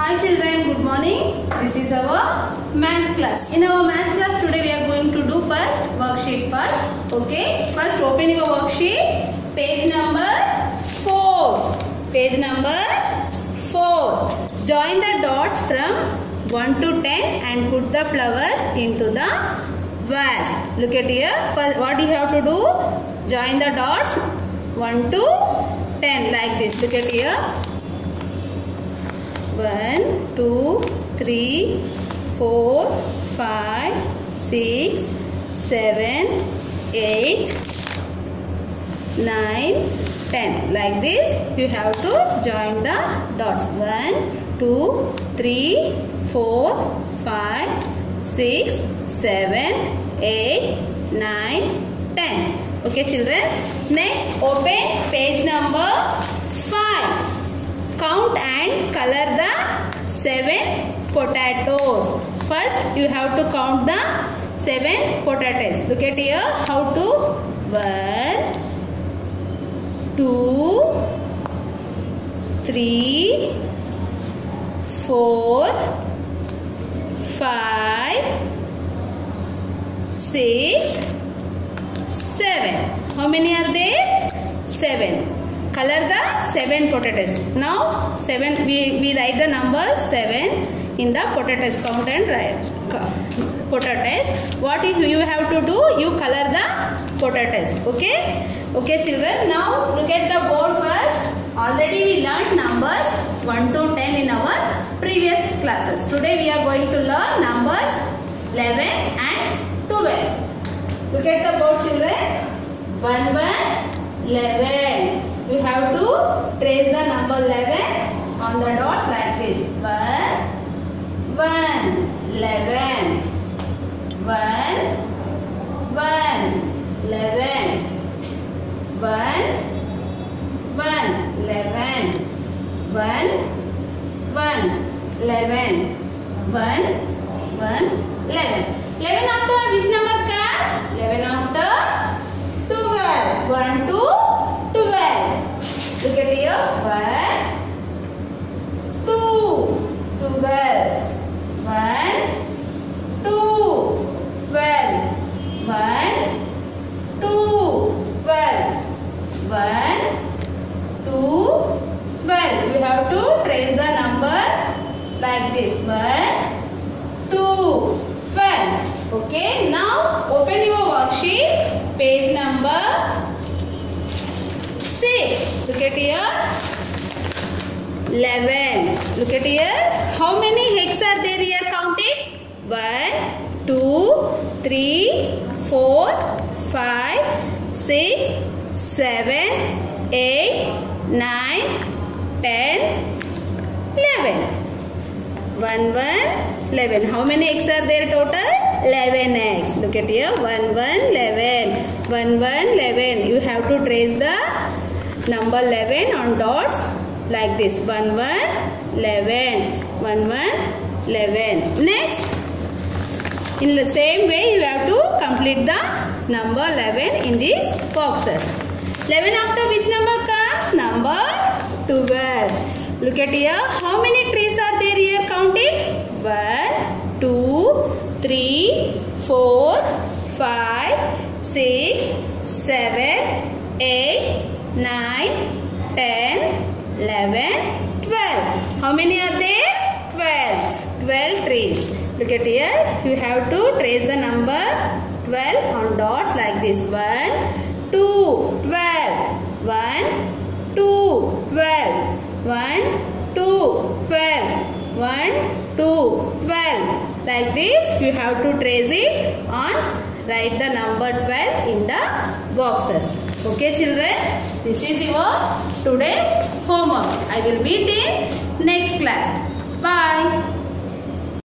Hi children, good morning. This is our maths class. In our maths class today we are going to do first worksheet part. Okay, first open your worksheet. Page number 4. Page number 4. Join the dots from 1 to 10 and put the flowers into the vase. Look at here. First, what you have to do? Join the dots 1 to 10 like this. Look at here. 1, 2, 3, 4, 5, 6, 7, 8, 9, 10. Like this, you have to join the dots. 1, 2, 3, 4, 5, 6, 7, 8, 9, 10. Okay, children. Next, open page number 5 count and color the seven potatoes. First, you have to count the seven potatoes. Look at here how to one, two, three, four, five, six, seven. How many are there? Seven color the seven potatoes. Now seven we, we write the number seven in the potatoes count and write potatoes. What you, you have to do you color the potatoes okay? Okay children now look at the board first. Already we learned numbers 1 to 10 in our previous classes. Today we are going to learn numbers 11 and 12 look at the board children. 1 1 11 you have to trace the number 11 on the dots like this. 1 1 11 1 1 11 1 1 11 1 1 11 1 1 11 11 after which number comes. 11 after 12 1 2 12 Look at here. 1, 2, 12. 1, 2, 12. 1, 2, 12. 1, 2, 12. We have to trace the number like this. 1, two, twelve. Okay. Look at here. 11. Look at here. How many hex are there here counted? 1, 2, 3, 4, 5, 6, 7, 8, 9, 10, 11. 1, 1, 11. How many eggs are there total? 11 eggs. Look at here. 1, 1, 11. 1, 1, 11. You have to trace the number 11 on dots like this. 1 1 11 1 1 11 next in the same way you have to complete the number 11 in these boxes. 11 after which number comes? Number 12 look at here. How many trees are there here counted? 1 2 3 4 5 6 7 8 9, 10, 11, 12. How many are there? 12. 12 trees. Look at here. You have to trace the number 12 on dots like this. 1, 2, 12. 1, 2, 12. 1, 2, 12. 1, 2, 12. Like this you have to trace it on write the number 12 in the boxes. Okay children, this is your today's homework. I will meet in next class. Bye.